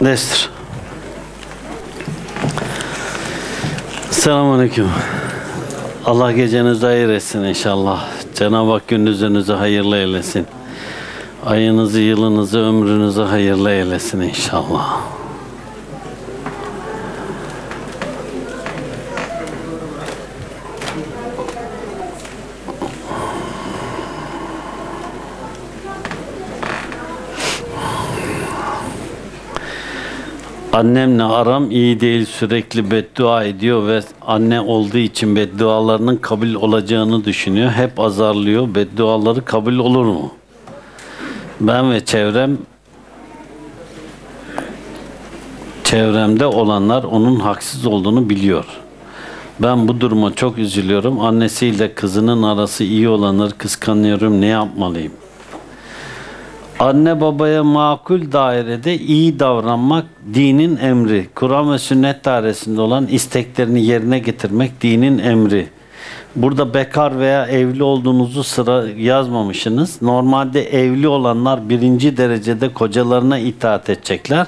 Destur. Selamünaleyküm. Allah gecenizi hayır etsin inşallah. Cenab-ı Hak gündüzünüzü hayırlı eylesin. Ayınızı, yılınızı, ömrünüzü hayırlı eylesin inşallah. Annemle aram iyi değil sürekli beddua ediyor ve anne olduğu için beddualarının kabul olacağını düşünüyor. Hep azarlıyor. Bedduaları kabul olur mu? Ben ve çevrem çevremde olanlar onun haksız olduğunu biliyor. Ben bu duruma çok üzülüyorum. Annesiyle kızının arası iyi olanır kıskanıyorum. Ne yapmalıyım? Anne babaya makul dairede iyi davranmak dinin emri. Kur'an ve sünnet dairesinde olan isteklerini yerine getirmek dinin emri. Burada bekar veya evli olduğunuzu sıra yazmamışsınız. Normalde evli olanlar birinci derecede kocalarına itaat edecekler.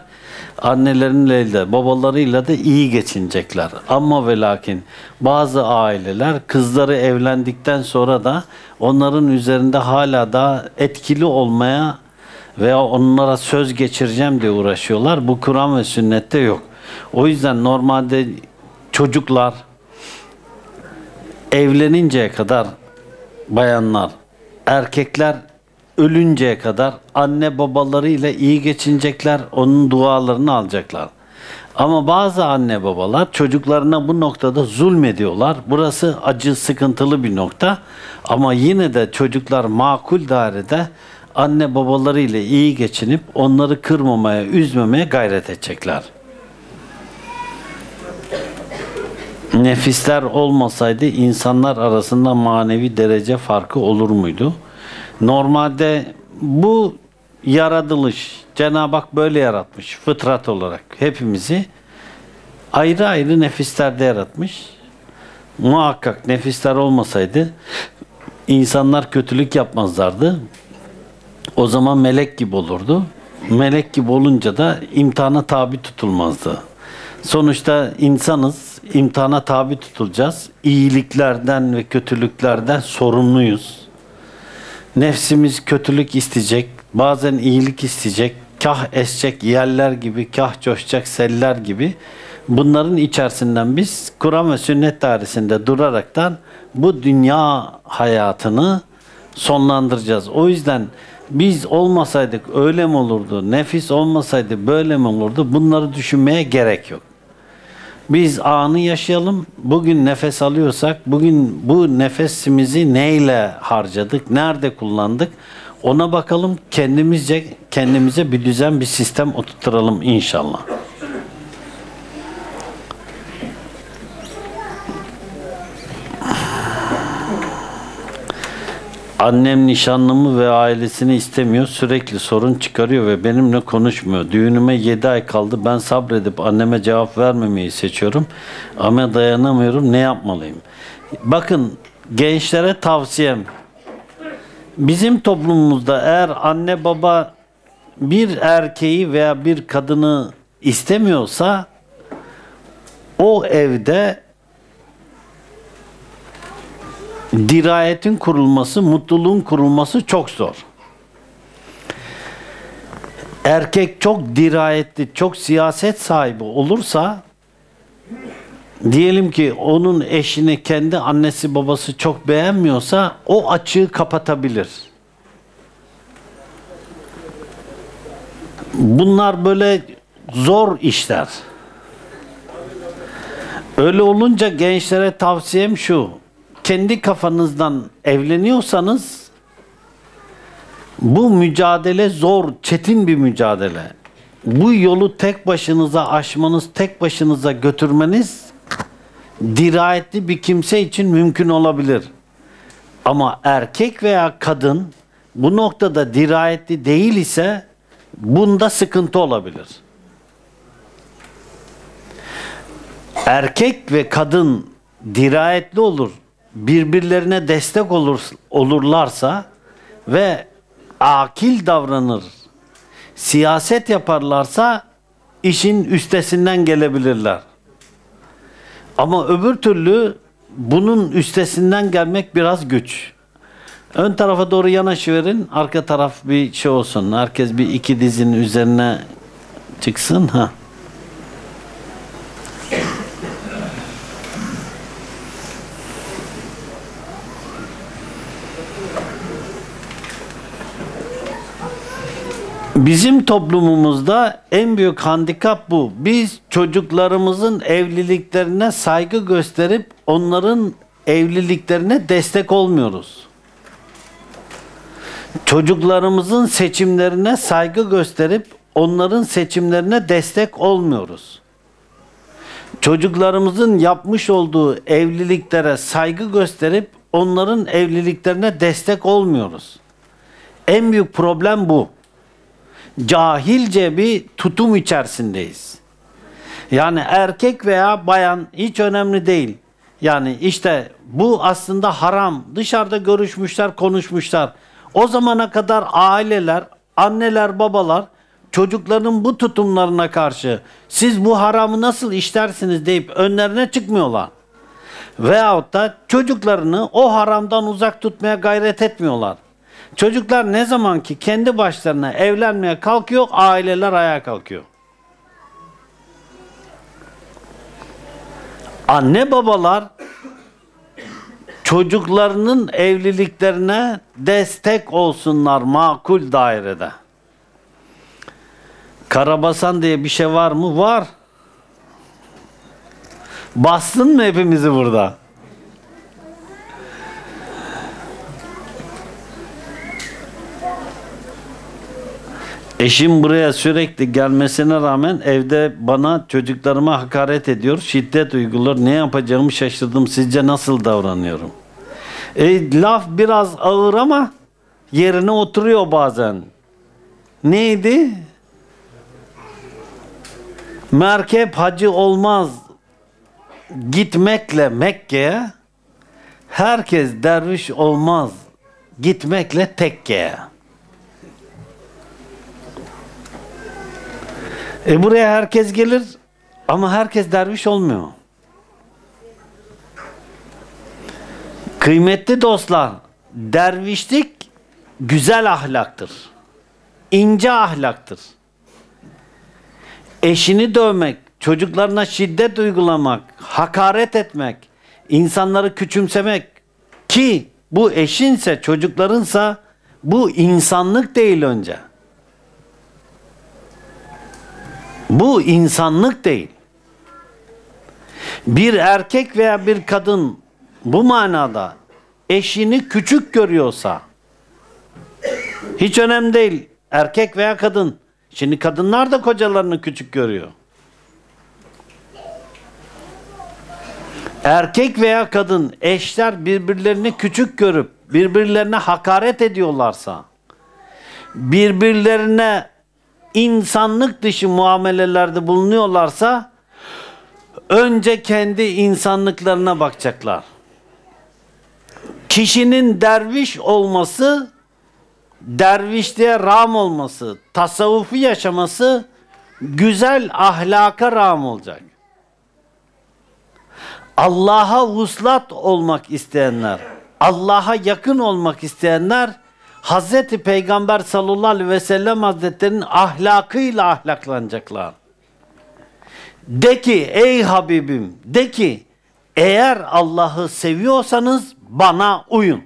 Anneleriyle de babalarıyla da iyi geçinecekler. Ama ve lakin bazı aileler kızları evlendikten sonra da onların üzerinde hala da etkili olmaya veya onlara söz geçireceğim diye uğraşıyorlar. Bu Kur'an ve sünnette yok. O yüzden normalde çocuklar evleninceye kadar bayanlar, erkekler ölünceye kadar anne babalarıyla iyi geçinecekler, onun dualarını alacaklar. Ama bazı anne babalar çocuklarına bu noktada zulmediyorlar. Burası acı, sıkıntılı bir nokta. Ama yine de çocuklar makul dairede anne babalarıyla iyi geçinip onları kırmamaya, üzmemeye gayret edecekler. Nefisler olmasaydı insanlar arasında manevi derece farkı olur muydu? Normalde bu yaratılış Cenab-ı Hak böyle yaratmış fıtrat olarak hepimizi ayrı ayrı nefislerde yaratmış. Muhakkak nefisler olmasaydı insanlar kötülük yapmazlardı. O zaman melek gibi olurdu. Melek gibi olunca da imtihana tabi tutulmazdı. Sonuçta insanız, imtihana tabi tutulacağız. İyiliklerden ve kötülüklerden sorumluyuz. Nefsimiz kötülük isteyecek, bazen iyilik isteyecek, kah esecek yerler gibi, kah coşacak seller gibi. Bunların içerisinden biz Kur'an ve sünnet dairesinde duraraktan bu dünya hayatını sonlandıracağız. O yüzden biz olmasaydık öyle mi olurdu, nefis olmasaydı böyle mi olurdu bunları düşünmeye gerek yok. Biz anı yaşayalım. Bugün nefes alıyorsak, bugün bu nefesimizi neyle harcadık, nerede kullandık? Ona bakalım kendimizce kendimize bir düzen, bir sistem oturturalım inşallah. Annem nişanlımı ve ailesini istemiyor. Sürekli sorun çıkarıyor ve benimle konuşmuyor. Düğünüme 7 ay kaldı. Ben sabredip anneme cevap vermemeyi seçiyorum. Ama dayanamıyorum. Ne yapmalıyım? Bakın gençlere tavsiyem. Bizim toplumumuzda eğer anne baba bir erkeği veya bir kadını istemiyorsa o evde dirayetin kurulması, mutluluğun kurulması çok zor. Erkek çok dirayetli, çok siyaset sahibi olursa diyelim ki onun eşini kendi annesi babası çok beğenmiyorsa o açığı kapatabilir. Bunlar böyle zor işler. Öyle olunca gençlere tavsiyem şu kendi kafanızdan evleniyorsanız bu mücadele zor, çetin bir mücadele. Bu yolu tek başınıza aşmanız, tek başınıza götürmeniz dirayetli bir kimse için mümkün olabilir. Ama erkek veya kadın bu noktada dirayetli değil ise bunda sıkıntı olabilir. Erkek ve kadın dirayetli olur, birbirlerine destek olur, olurlarsa ve akil davranır, siyaset yaparlarsa işin üstesinden gelebilirler. Ama öbür türlü bunun üstesinden gelmek biraz güç. Ön tarafa doğru yanaşıverin. Arka taraf bir şey olsun. Herkes bir iki dizinin üzerine çıksın. Ha. Bizim toplumumuzda en büyük handikap bu. Biz çocuklarımızın evliliklerine saygı gösterip onların evliliklerine destek olmuyoruz. Çocuklarımızın seçimlerine saygı gösterip onların seçimlerine destek olmuyoruz. Çocuklarımızın yapmış olduğu evliliklere saygı gösterip onların evliliklerine destek olmuyoruz. En büyük problem bu cahilce bir tutum içerisindeyiz. Yani erkek veya bayan hiç önemli değil. Yani işte bu aslında haram. Dışarıda görüşmüşler, konuşmuşlar. O zamana kadar aileler, anneler, babalar çocukların bu tutumlarına karşı siz bu haramı nasıl işlersiniz deyip önlerine çıkmıyorlar. Veyahut da çocuklarını o haramdan uzak tutmaya gayret etmiyorlar. Çocuklar ne zaman ki kendi başlarına evlenmeye kalkıyor, aileler ayağa kalkıyor. Anne babalar çocuklarının evliliklerine destek olsunlar makul dairede. Karabasan diye bir şey var mı? Var. Bastın mı hepimizi burada? Eşim buraya sürekli gelmesine rağmen evde bana çocuklarıma hakaret ediyor, şiddet uyguluyor. Ne yapacağımı şaşırdım. Sizce nasıl davranıyorum? E, laf biraz ağır ama yerine oturuyor bazen. Neydi? Merkep hacı olmaz gitmekle Mekke'ye, herkes derviş olmaz gitmekle tekke'ye. E buraya herkes gelir ama herkes derviş olmuyor. Kıymetli dostlar, dervişlik güzel ahlaktır. İnce ahlaktır. Eşini dövmek, çocuklarına şiddet uygulamak, hakaret etmek, insanları küçümsemek ki bu eşinse, çocuklarınsa bu insanlık değil önce. Bu insanlık değil. Bir erkek veya bir kadın bu manada eşini küçük görüyorsa hiç önemli değil. Erkek veya kadın. Şimdi kadınlar da kocalarını küçük görüyor. Erkek veya kadın eşler birbirlerini küçük görüp birbirlerine hakaret ediyorlarsa birbirlerine insanlık dışı muamelelerde bulunuyorlarsa önce kendi insanlıklarına bakacaklar. Kişinin derviş olması, dervişliğe ram olması, tasavvufu yaşaması güzel ahlaka ram olacak. Allah'a vuslat olmak isteyenler, Allah'a yakın olmak isteyenler Hazreti Peygamber sallallahu aleyhi ve sellem hazretlerinin ahlakıyla ahlaklanacaklar. De ki ey Habibim de ki eğer Allah'ı seviyorsanız bana uyun.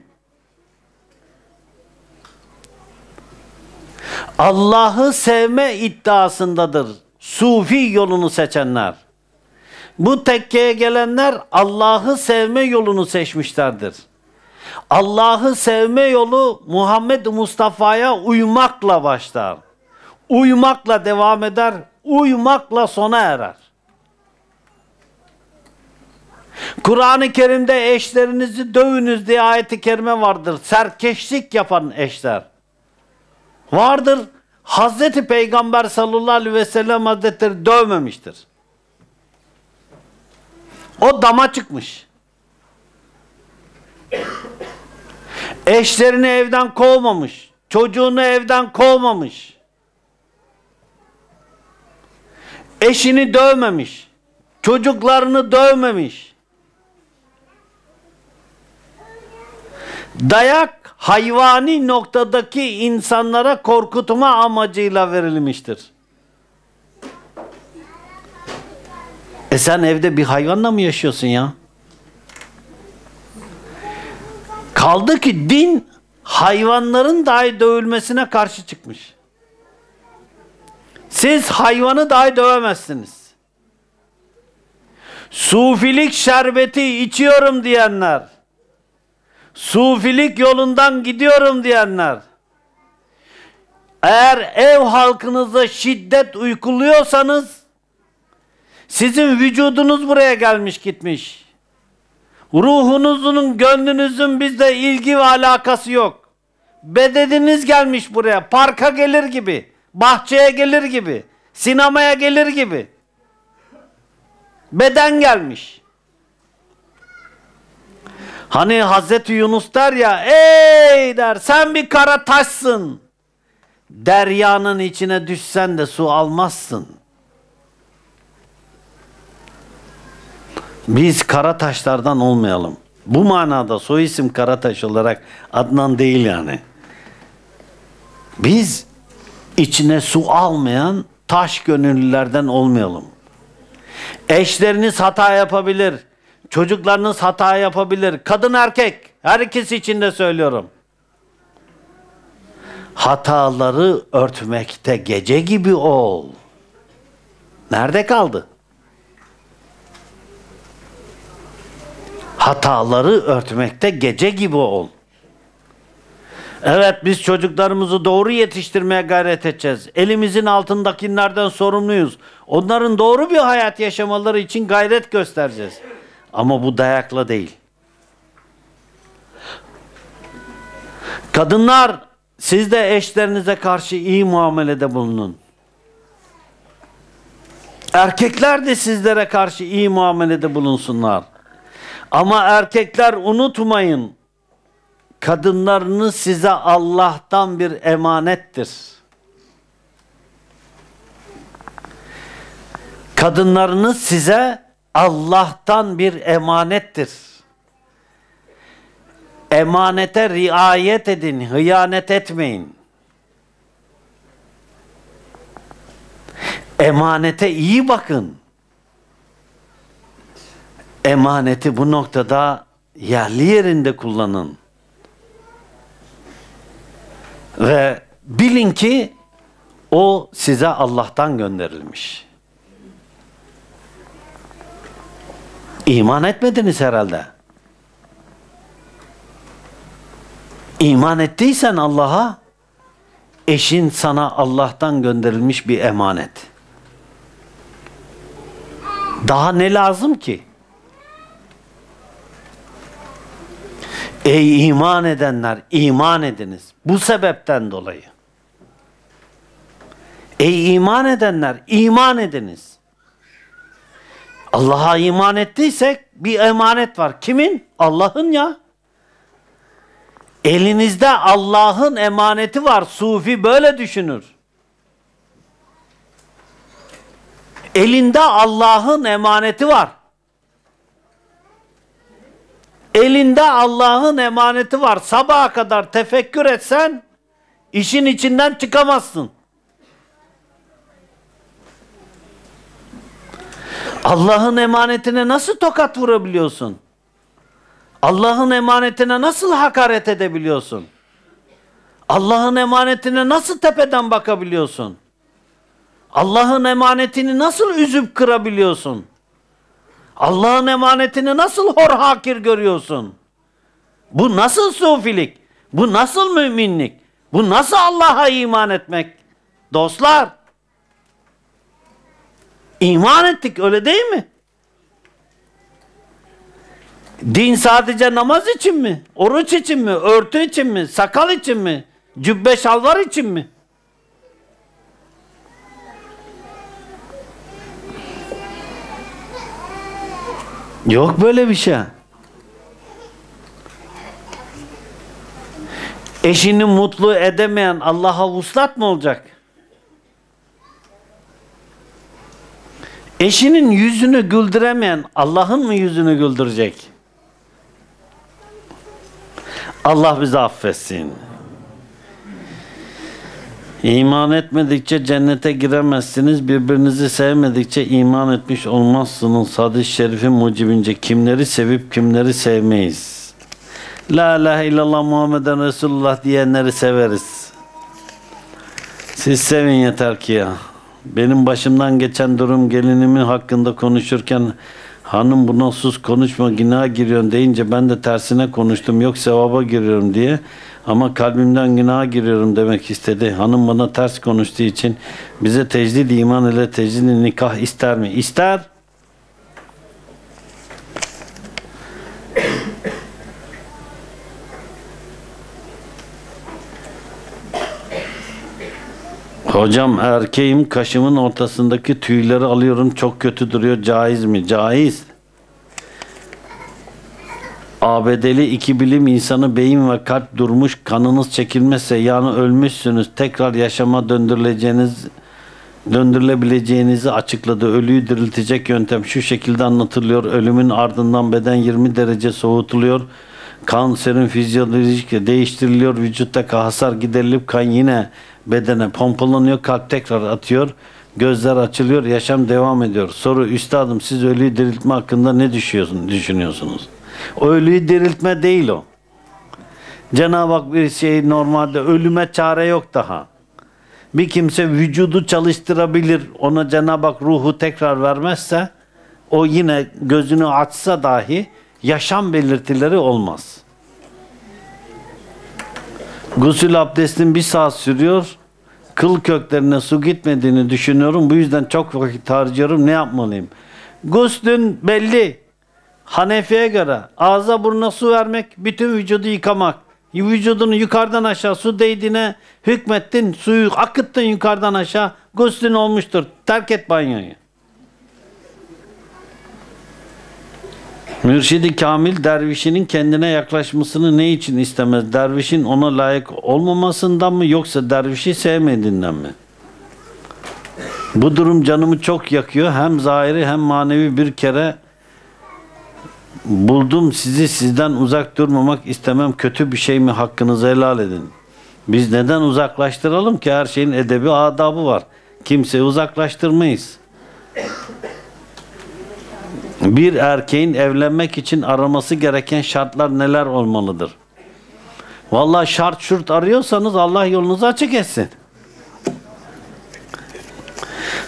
Allah'ı sevme iddiasındadır sufi yolunu seçenler. Bu tekkeye gelenler Allah'ı sevme yolunu seçmişlerdir. Allah'ı sevme yolu Muhammed Mustafa'ya uymakla başlar. Uymakla devam eder, uymakla sona erer. Kur'an-ı Kerim'de eşlerinizi dövünüz diye ayeti kerime vardır. Serkeşlik yapan eşler. Vardır. Hazreti Peygamber sallallahu aleyhi ve sellem hazretleri dövmemiştir. O dama çıkmış. Eşlerini evden kovmamış. Çocuğunu evden kovmamış. Eşini dövmemiş. Çocuklarını dövmemiş. Dayak hayvani noktadaki insanlara korkutma amacıyla verilmiştir. E sen evde bir hayvanla mı yaşıyorsun ya? Kaldı ki din hayvanların dahi dövülmesine karşı çıkmış. Siz hayvanı dahi dövemezsiniz. Sufilik şerbeti içiyorum diyenler, sufilik yolundan gidiyorum diyenler, eğer ev halkınıza şiddet uykuluyorsanız, sizin vücudunuz buraya gelmiş gitmiş. Ruhunuzun, gönlünüzün bizde ilgi ve alakası yok. Bedeniniz gelmiş buraya. Parka gelir gibi. Bahçeye gelir gibi. Sinemaya gelir gibi. Beden gelmiş. Hani Hazreti Yunus der ya ey der sen bir kara taşsın. Deryanın içine düşsen de su almazsın. Biz kara taşlardan olmayalım. Bu manada soy isim Karataş olarak Adnan değil yani. Biz içine su almayan taş gönüllülerden olmayalım. Eşleriniz hata yapabilir. Çocuklarınız hata yapabilir. Kadın erkek. Her ikisi için de söylüyorum. Hataları örtmekte gece gibi ol. Nerede kaldı? Hataları örtmekte gece gibi ol. Evet biz çocuklarımızı doğru yetiştirmeye gayret edeceğiz. Elimizin altındakilerden sorumluyuz. Onların doğru bir hayat yaşamaları için gayret göstereceğiz. Ama bu dayakla değil. Kadınlar siz de eşlerinize karşı iyi muamelede bulunun. Erkekler de sizlere karşı iyi muamelede bulunsunlar. Ama erkekler unutmayın. Kadınlarınız size Allah'tan bir emanettir. Kadınlarınız size Allah'tan bir emanettir. Emanete riayet edin, hıyanet etmeyin. Emanete iyi bakın. Emaneti bu noktada yerli yerinde kullanın. Ve bilin ki o size Allah'tan gönderilmiş. İman etmediniz herhalde. İman ettiysen Allah'a eşin sana Allah'tan gönderilmiş bir emanet. Daha ne lazım ki? Ey iman edenler iman ediniz. Bu sebepten dolayı. Ey iman edenler iman ediniz. Allah'a iman ettiysek bir emanet var. Kimin? Allah'ın ya. Elinizde Allah'ın emaneti var. Sufi böyle düşünür. Elinde Allah'ın emaneti var. Elinde Allah'ın emaneti var. Sabaha kadar tefekkür etsen işin içinden çıkamazsın. Allah'ın emanetine nasıl tokat vurabiliyorsun? Allah'ın emanetine nasıl hakaret edebiliyorsun? Allah'ın emanetine nasıl tepeden bakabiliyorsun? Allah'ın emanetini nasıl üzüp kırabiliyorsun? Allah'ın emanetini nasıl hor hakir görüyorsun? Bu nasıl sufilik? Bu nasıl müminlik? Bu nasıl Allah'a iman etmek? Dostlar, iman ettik öyle değil mi? Din sadece namaz için mi? Oruç için mi? Örtü için mi? Sakal için mi? Cübbe şalvar için mi? Yok böyle bir şey. Eşini mutlu edemeyen Allah'a vuslat mı olacak? Eşinin yüzünü güldüremeyen Allah'ın mı yüzünü güldürecek? Allah bizi affetsin. İman etmedikçe cennete giremezsiniz. Birbirinizi sevmedikçe iman etmiş olmazsınız. Hadis-i şerifin mucibince kimleri sevip kimleri sevmeyiz. La ilahe illallah Muhammeden Resulullah diyenleri severiz. Siz sevin yeter ki ya. Benim başımdan geçen durum gelinimin hakkında konuşurken hanım buna sus konuşma günah giriyorsun deyince ben de tersine konuştum yok sevaba giriyorum diye ama kalbimden günaha giriyorum demek istedi. Hanım bana ters konuştuğu için bize tecdid iman ile tecdid nikah ister mi? İster. Hocam erkeğim kaşımın ortasındaki tüyleri alıyorum çok kötü duruyor caiz mi? Caiz. ABD'li iki bilim insanı beyin ve kalp durmuş kanınız çekilmezse yani ölmüşsünüz tekrar yaşama döndürüleceğiniz döndürülebileceğinizi açıkladı. Ölüyü diriltecek yöntem şu şekilde anlatılıyor. Ölümün ardından beden 20 derece soğutuluyor. Kanserin fizyolojik değiştiriliyor. Vücuttaki hasar giderilip kan yine bedene pompalanıyor. Kalp tekrar atıyor. Gözler açılıyor. Yaşam devam ediyor. Soru üstadım siz ölüyü diriltme hakkında ne düşünüyorsunuz? Ölüyü diriltme değil o. Cenab-ı Hak bir şey normalde ölüme çare yok daha. Bir kimse vücudu çalıştırabilir. Ona Cenab-ı Hak ruhu tekrar vermezse o yine gözünü açsa dahi yaşam belirtileri olmaz. Gusül abdestin bir saat sürüyor. Kıl köklerine su gitmediğini düşünüyorum. Bu yüzden çok vakit harcıyorum. Ne yapmalıyım? Guslün belli. Hanefi'ye göre ağza burnuna su vermek, bütün vücudu yıkamak. Vücudunu yukarıdan aşağı su değdiğine hükmettin, suyu akıttın yukarıdan aşağı, guslün olmuştur. Terk et banyoyu. Mürşidi Kamil dervişinin kendine yaklaşmasını ne için istemez? Dervişin ona layık olmamasından mı yoksa dervişi sevmediğinden mi? Bu durum canımı çok yakıyor. Hem zahiri hem manevi bir kere buldum sizi sizden uzak durmamak istemem kötü bir şey mi hakkınızı helal edin. Biz neden uzaklaştıralım ki her şeyin edebi adabı var. Kimseyi uzaklaştırmayız. Bir erkeğin evlenmek için araması gereken şartlar neler olmalıdır? Vallahi şart şurt arıyorsanız Allah yolunuzu açık etsin.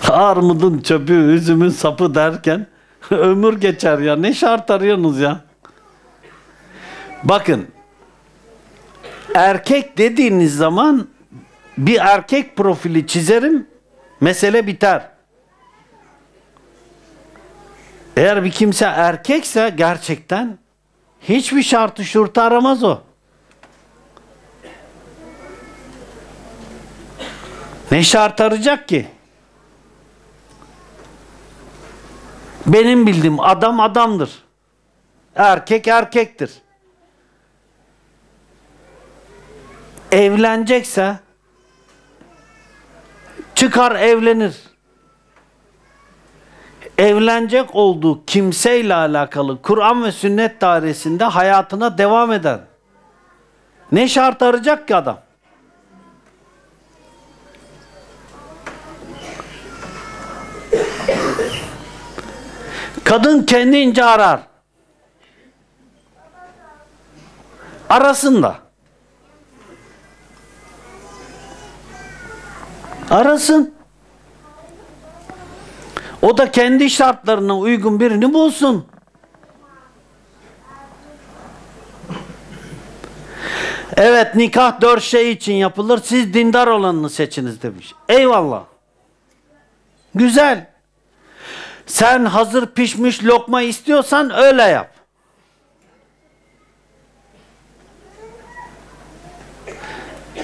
Armudun çöpü, üzümün sapı derken ömür geçer ya. Ne şart arıyorsunuz ya? Bakın. Erkek dediğiniz zaman bir erkek profili çizerim. Mesele biter. Eğer bir kimse erkekse gerçekten hiçbir şartı şurtu aramaz o. Ne şart arayacak ki? Benim bildiğim adam adamdır. Erkek erkektir. Evlenecekse çıkar evlenir evlenecek olduğu kimseyle alakalı Kur'an ve sünnet dairesinde hayatına devam eden ne şart arayacak ki adam? Kadın kendince arar. Arasında. Arasın. O da kendi şartlarına uygun birini bulsun. Evet nikah dört şey için yapılır. Siz dindar olanını seçiniz demiş. Eyvallah. Güzel. Sen hazır pişmiş lokma istiyorsan öyle yap.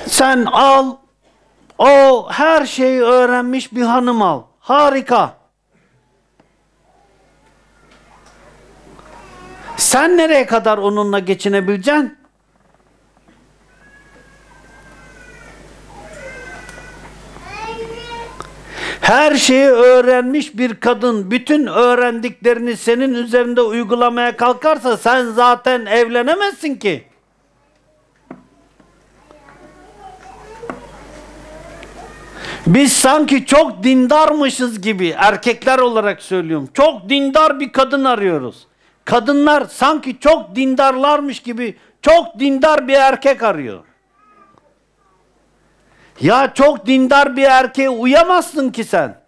Sen al o her şeyi öğrenmiş bir hanım al. Harika. Sen nereye kadar onunla geçinebileceksin? Her şeyi öğrenmiş bir kadın bütün öğrendiklerini senin üzerinde uygulamaya kalkarsa sen zaten evlenemezsin ki. Biz sanki çok dindarmışız gibi erkekler olarak söylüyorum. Çok dindar bir kadın arıyoruz. Kadınlar sanki çok dindarlarmış gibi çok dindar bir erkek arıyor. Ya çok dindar bir erkeğe uyamazsın ki sen.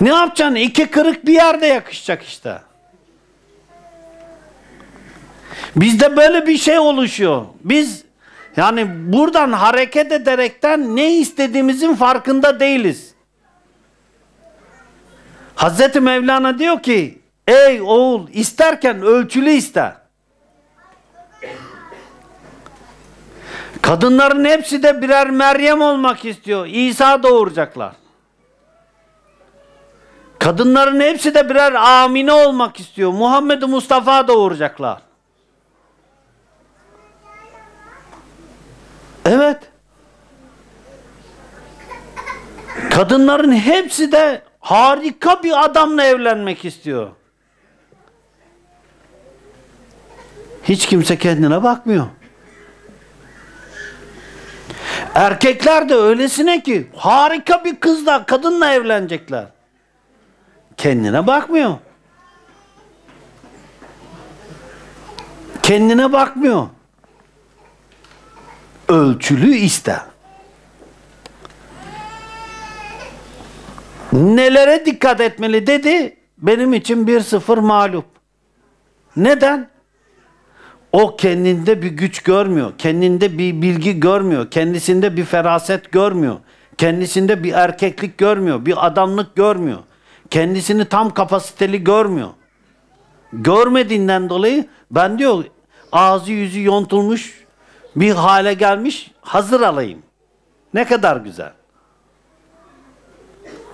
Ne yapacaksın? İki kırık bir yerde yakışacak işte. Bizde böyle bir şey oluşuyor. Biz yani buradan hareket ederekten ne istediğimizin farkında değiliz. Hazreti Mevlana diyor ki ey oğul isterken ölçülü iste. Kadınların hepsi de birer Meryem olmak istiyor. İsa doğuracaklar. Kadınların hepsi de birer Amine olmak istiyor. Muhammed Mustafa doğuracaklar. Evet. Kadınların hepsi de harika bir adamla evlenmek istiyor. Hiç kimse kendine bakmıyor. Erkekler de öylesine ki harika bir kızla, kadınla evlenecekler. Kendine bakmıyor. Kendine bakmıyor. Ölçülü iste. Nelere dikkat etmeli dedi? Benim için bir sıfır mağlup. Neden? O kendinde bir güç görmüyor. Kendinde bir bilgi görmüyor. Kendisinde bir feraset görmüyor. Kendisinde bir erkeklik görmüyor. Bir adamlık görmüyor. Kendisini tam kapasiteli görmüyor. Görmediğinden dolayı ben diyor ağzı yüzü yontulmuş bir hale gelmiş hazır alayım. Ne kadar güzel.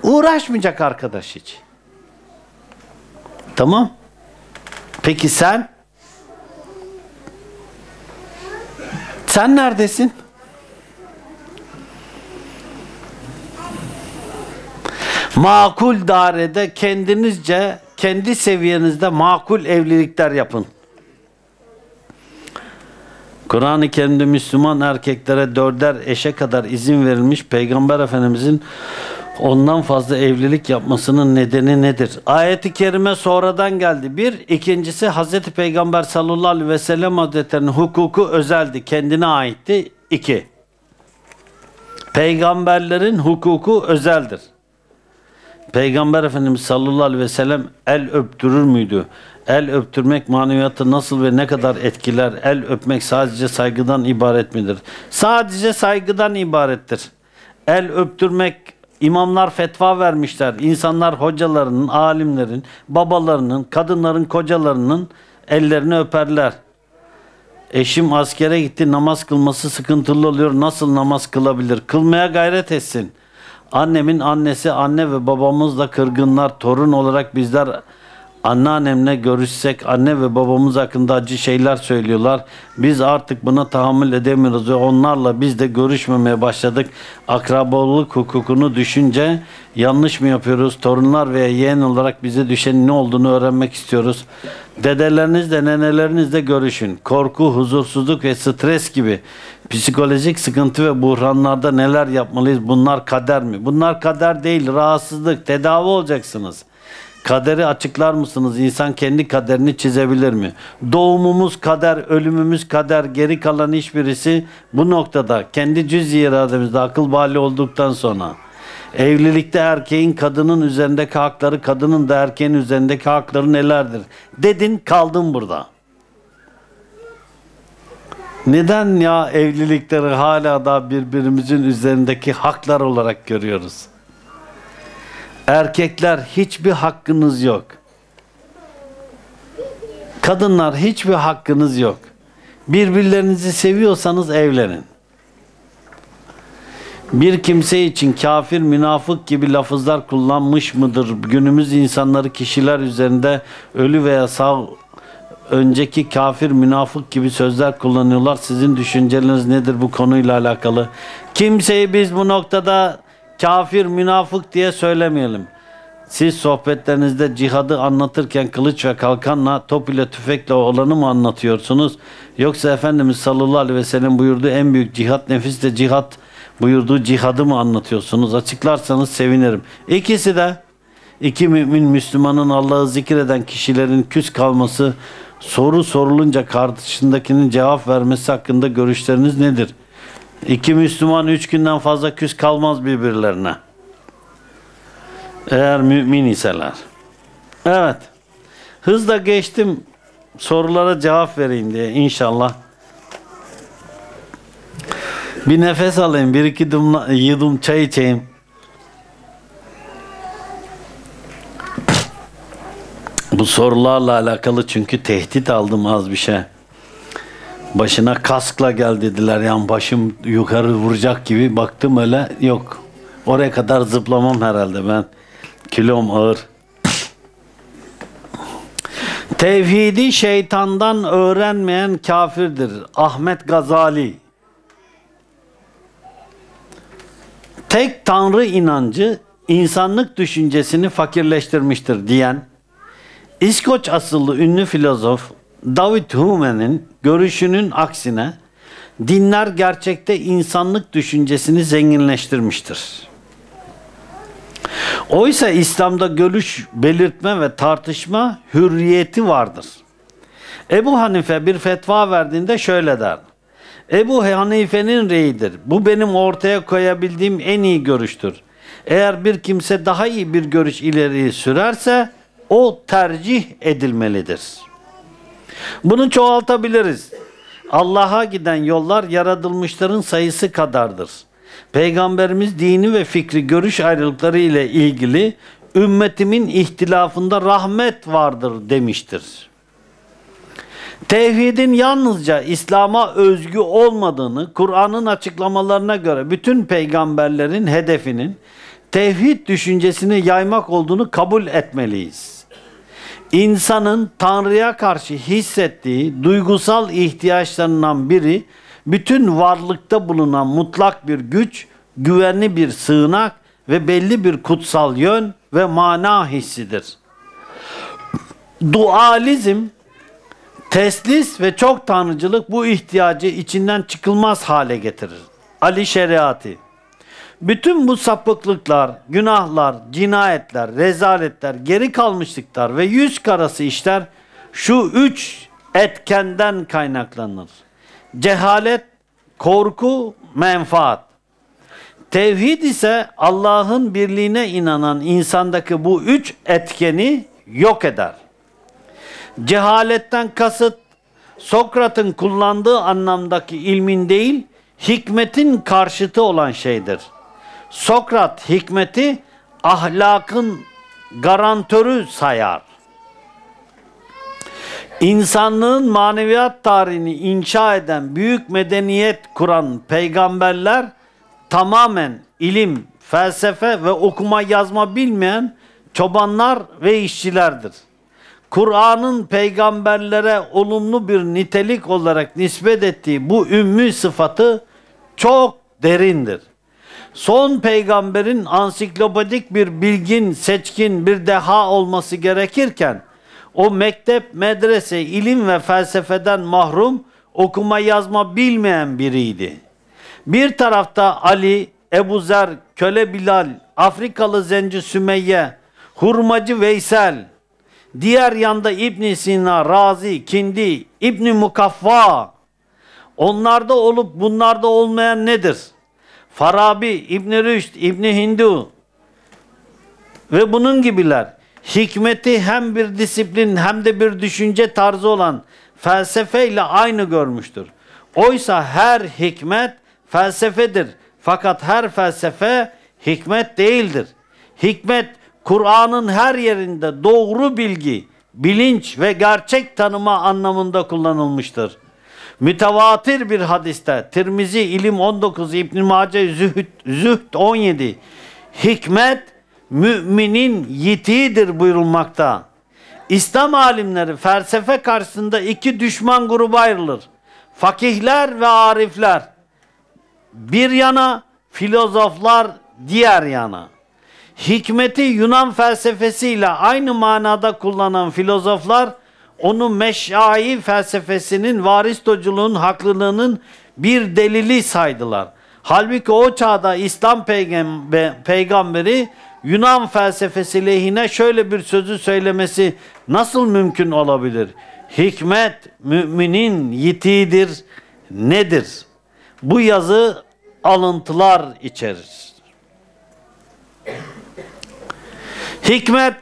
Uğraşmayacak arkadaş hiç. Tamam. Peki sen? Sen neredesin? Makul dairede kendinizce, kendi seviyenizde makul evlilikler yapın. Kur'an-ı Kerim'de Müslüman erkeklere dörder eşe kadar izin verilmiş Peygamber Efendimizin ondan fazla evlilik yapmasının nedeni nedir? Ayet-i kerime sonradan geldi. Bir, ikincisi Hazreti Peygamber sallallahu aleyhi ve sellem hazretlerinin hukuku özeldi, kendine aitti. İki, peygamberlerin hukuku özeldir. Peygamber Efendimiz sallallahu aleyhi ve sellem el öptürür müydü? El öptürmek maneviyatı nasıl ve ne kadar etkiler? El öpmek sadece saygıdan ibaret midir? Sadece saygıdan ibarettir. El öptürmek imamlar fetva vermişler. İnsanlar hocalarının, alimlerin, babalarının, kadınların, kocalarının ellerini öperler. Eşim askere gitti namaz kılması sıkıntılı oluyor. Nasıl namaz kılabilir? Kılmaya gayret etsin. Annemin annesi, anne ve babamızla kırgınlar. Torun olarak bizler anneannemle görüşsek anne ve babamız hakkında acı şeyler söylüyorlar. Biz artık buna tahammül edemiyoruz ve onlarla biz de görüşmemeye başladık. Akrabalık hukukunu düşünce yanlış mı yapıyoruz? Torunlar veya yeğen olarak bize düşen ne olduğunu öğrenmek istiyoruz. Dedelerinizle, nenelerinizle görüşün. Korku, huzursuzluk ve stres gibi psikolojik sıkıntı ve buhranlarda neler yapmalıyız? Bunlar kader mi? Bunlar kader değil, rahatsızlık. Tedavi olacaksınız. Kaderi açıklar mısınız? İnsan kendi kaderini çizebilir mi? Doğumumuz kader, ölümümüz kader, geri kalan hiçbirisi bu noktada kendi cüz irademizde akıl bali olduktan sonra evlilikte erkeğin kadının üzerindeki hakları, kadının da erkeğin üzerindeki hakları nelerdir? Dedin kaldın burada. Neden ya evlilikleri hala da birbirimizin üzerindeki haklar olarak görüyoruz? Erkekler hiçbir hakkınız yok. Kadınlar hiçbir hakkınız yok. Birbirlerinizi seviyorsanız evlenin. Bir kimse için kafir, münafık gibi lafızlar kullanmış mıdır? Günümüz insanları kişiler üzerinde ölü veya sağ önceki kafir, münafık gibi sözler kullanıyorlar. Sizin düşünceleriniz nedir bu konuyla alakalı? Kimseyi biz bu noktada kafir, münafık diye söylemeyelim. Siz sohbetlerinizde cihadı anlatırken kılıç ve kalkanla, top ile tüfekle olanı mı anlatıyorsunuz? Yoksa Efendimiz sallallahu aleyhi ve sellem buyurduğu en büyük cihat nefis de cihat buyurduğu cihadı mı anlatıyorsunuz? Açıklarsanız sevinirim. İkisi de iki mümin Müslümanın Allah'ı zikreden kişilerin küs kalması, soru sorulunca karşısındakinin cevap vermesi hakkında görüşleriniz nedir? İki Müslüman üç günden fazla küs kalmaz birbirlerine. Eğer mümin iseler. Evet. Hızla geçtim sorulara cevap vereyim diye inşallah. Bir nefes alayım, bir iki dumla, yudum çay içeyim. Bu sorularla alakalı çünkü tehdit aldım az bir şey. Başına kaskla gel dediler yani başım yukarı vuracak gibi baktım öyle yok. Oraya kadar zıplamam herhalde ben. Kilom ağır. Tevhidi şeytandan öğrenmeyen kafirdir. Ahmet Gazali. Tek tanrı inancı insanlık düşüncesini fakirleştirmiştir diyen İskoç asıllı ünlü filozof David Hume'nin görüşünün aksine dinler gerçekte insanlık düşüncesini zenginleştirmiştir. Oysa İslam'da görüş belirtme ve tartışma hürriyeti vardır. Ebu Hanife bir fetva verdiğinde şöyle der. Ebu Hanife'nin reyidir. Bu benim ortaya koyabildiğim en iyi görüştür. Eğer bir kimse daha iyi bir görüş ileri sürerse o tercih edilmelidir. Bunu çoğaltabiliriz. Allah'a giden yollar yaratılmışların sayısı kadardır. Peygamberimiz dini ve fikri görüş ayrılıkları ile ilgili ümmetimin ihtilafında rahmet vardır demiştir. Tevhidin yalnızca İslam'a özgü olmadığını Kur'an'ın açıklamalarına göre bütün peygamberlerin hedefinin tevhid düşüncesini yaymak olduğunu kabul etmeliyiz. İnsanın Tanrı'ya karşı hissettiği duygusal ihtiyaçlarından biri bütün varlıkta bulunan mutlak bir güç, güvenli bir sığınak ve belli bir kutsal yön ve mana hissidir. Dualizm, teslis ve çok tanrıcılık bu ihtiyacı içinden çıkılmaz hale getirir. Ali Şeriati bütün bu sapıklıklar, günahlar, cinayetler, rezaletler, geri kalmışlıklar ve yüz karası işler şu üç etkenden kaynaklanır. Cehalet, korku, menfaat. Tevhid ise Allah'ın birliğine inanan insandaki bu üç etkeni yok eder. Cehaletten kasıt Sokrat'ın kullandığı anlamdaki ilmin değil, hikmetin karşıtı olan şeydir. Sokrat hikmeti ahlakın garantörü sayar. İnsanlığın maneviyat tarihini inşa eden, büyük medeniyet kuran peygamberler tamamen ilim, felsefe ve okuma yazma bilmeyen çobanlar ve işçilerdir. Kur'an'ın peygamberlere olumlu bir nitelik olarak nispet ettiği bu ümmü sıfatı çok derindir. Son peygamberin ansiklopedik bir bilgin, seçkin bir deha olması gerekirken o mektep, medrese, ilim ve felsefeden mahrum, okuma yazma bilmeyen biriydi. Bir tarafta Ali, Ebu Zer, Köle Bilal, Afrikalı Zenci Sümeyye, Hurmacı Veysel, diğer yanda İbn Sina, Razi, Kindi, İbn Mukaffa, onlarda olup bunlarda olmayan nedir? Farabi, İbn Rüşd, İbn Hindu ve bunun gibiler hikmeti hem bir disiplin hem de bir düşünce tarzı olan felsefeyle aynı görmüştür. Oysa her hikmet felsefedir. Fakat her felsefe hikmet değildir. Hikmet Kur'an'ın her yerinde doğru bilgi, bilinç ve gerçek tanıma anlamında kullanılmıştır. Mütevatir bir hadiste Tirmizi ilim 19 İbn Mace Zühd, Zühd 17 hikmet müminin yitiğidir buyurulmakta. İslam alimleri felsefe karşısında iki düşman gruba ayrılır. Fakihler ve arifler. Bir yana, filozoflar diğer yana. Hikmeti Yunan felsefesiyle aynı manada kullanan filozoflar onu meşai felsefesinin varistoculuğun haklılığının bir delili saydılar. Halbuki o çağda İslam peygamberi Yunan felsefesi lehine şöyle bir sözü söylemesi nasıl mümkün olabilir? Hikmet müminin yitiğidir nedir? Bu yazı alıntılar içerir. Hikmet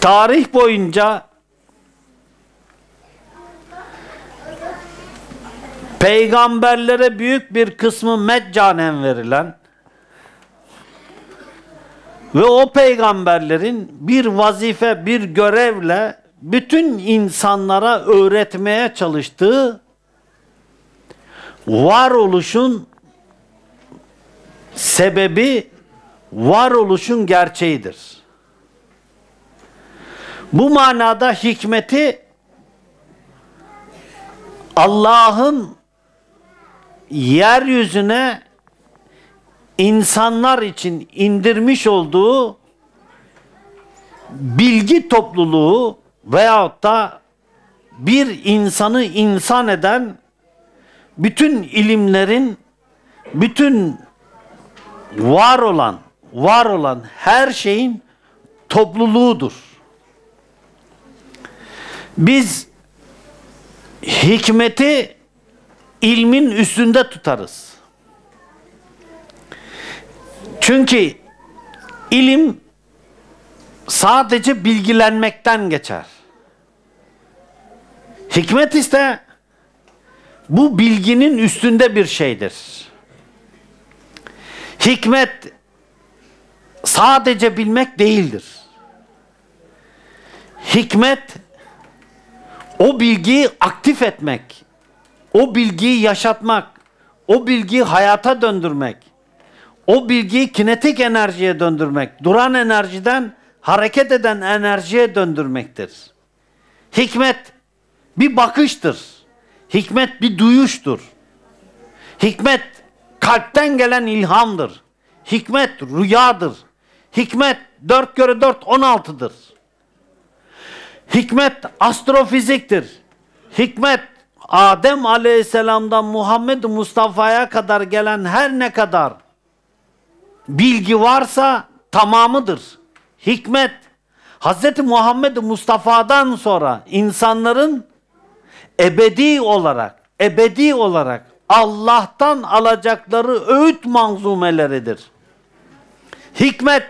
tarih boyunca peygamberlere büyük bir kısmı meccanen verilen ve o peygamberlerin bir vazife, bir görevle bütün insanlara öğretmeye çalıştığı varoluşun sebebi varoluşun gerçeğidir. Bu manada hikmeti Allah'ın yeryüzüne insanlar için indirmiş olduğu bilgi topluluğu veyahut da bir insanı insan eden bütün ilimlerin bütün var olan var olan her şeyin topluluğudur. Biz hikmeti ilmin üstünde tutarız. Çünkü ilim sadece bilgilenmekten geçer. Hikmet ise bu bilginin üstünde bir şeydir. Hikmet sadece bilmek değildir. Hikmet o bilgiyi aktif etmek, o bilgiyi yaşatmak, o bilgiyi hayata döndürmek, o bilgiyi kinetik enerjiye döndürmek, duran enerjiden hareket eden enerjiye döndürmektir. Hikmet bir bakıştır. Hikmet bir duyuştur. Hikmet kalpten gelen ilhamdır. Hikmet rüyadır. Hikmet dört göre dört on altıdır. Hikmet astrofiziktir. Hikmet Adem Aleyhisselam'dan Muhammed Mustafa'ya kadar gelen her ne kadar bilgi varsa tamamıdır. Hikmet Hz. Muhammed Mustafa'dan sonra insanların ebedi olarak ebedi olarak Allah'tan alacakları öğüt manzumeleridir. Hikmet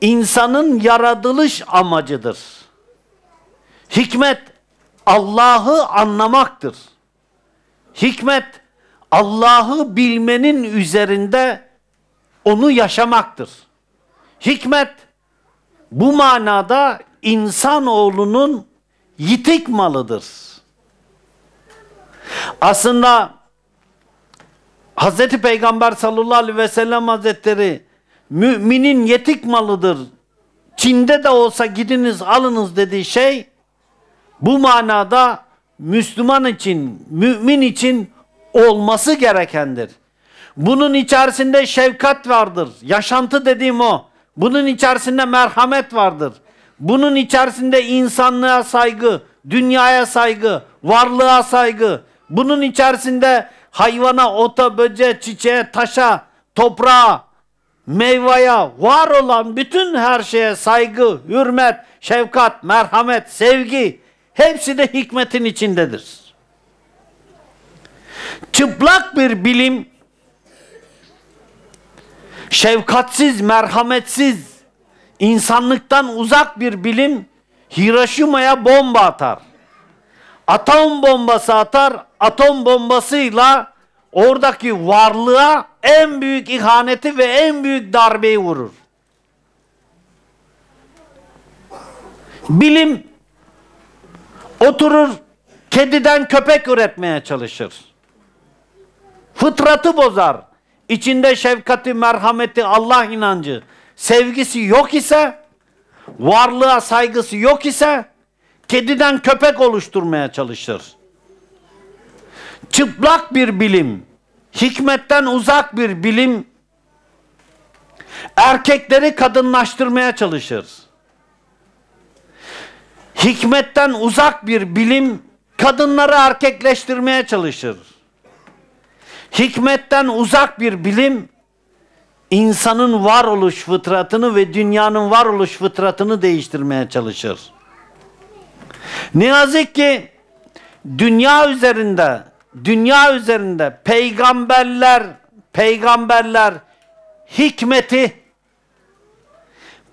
insanın yaratılış amacıdır. Hikmet Allah'ı anlamaktır. Hikmet Allah'ı bilmenin üzerinde onu yaşamaktır. Hikmet bu manada insanoğlunun yitik malıdır. Aslında Hz. Peygamber sallallahu aleyhi ve sellem hazretleri müminin yetik malıdır. Çin'de de olsa gidiniz alınız dediği şey bu manada Müslüman için, mümin için olması gerekendir. Bunun içerisinde şefkat vardır. Yaşantı dediğim o. Bunun içerisinde merhamet vardır. Bunun içerisinde insanlığa saygı, dünyaya saygı, varlığa saygı. Bunun içerisinde hayvana, ota, böceğe, çiçeğe, taşa, toprağa, meyveye, var olan bütün her şeye saygı, hürmet, şefkat, merhamet, sevgi hepsi de hikmetin içindedir. Çıplak bir bilim şefkatsiz, merhametsiz, insanlıktan uzak bir bilim Hiroşima'ya bomba atar. Atom bombası atar, atom bombasıyla oradaki varlığa en büyük ihaneti ve en büyük darbeyi vurur. Bilim oturur kediden köpek üretmeye çalışır. Fıtratı bozar. İçinde şefkati, merhameti, Allah inancı, sevgisi yok ise, varlığa saygısı yok ise, kediden köpek oluşturmaya çalışır. Çıplak bir bilim, hikmetten uzak bir bilim, erkekleri kadınlaştırmaya çalışır. Hikmetten uzak bir bilim, kadınları erkekleştirmeye çalışır. Hikmetten uzak bir bilim, insanın varoluş fıtratını ve dünyanın varoluş fıtratını değiştirmeye çalışır. Ne yazık ki dünya üzerinde dünya üzerinde peygamberler peygamberler hikmeti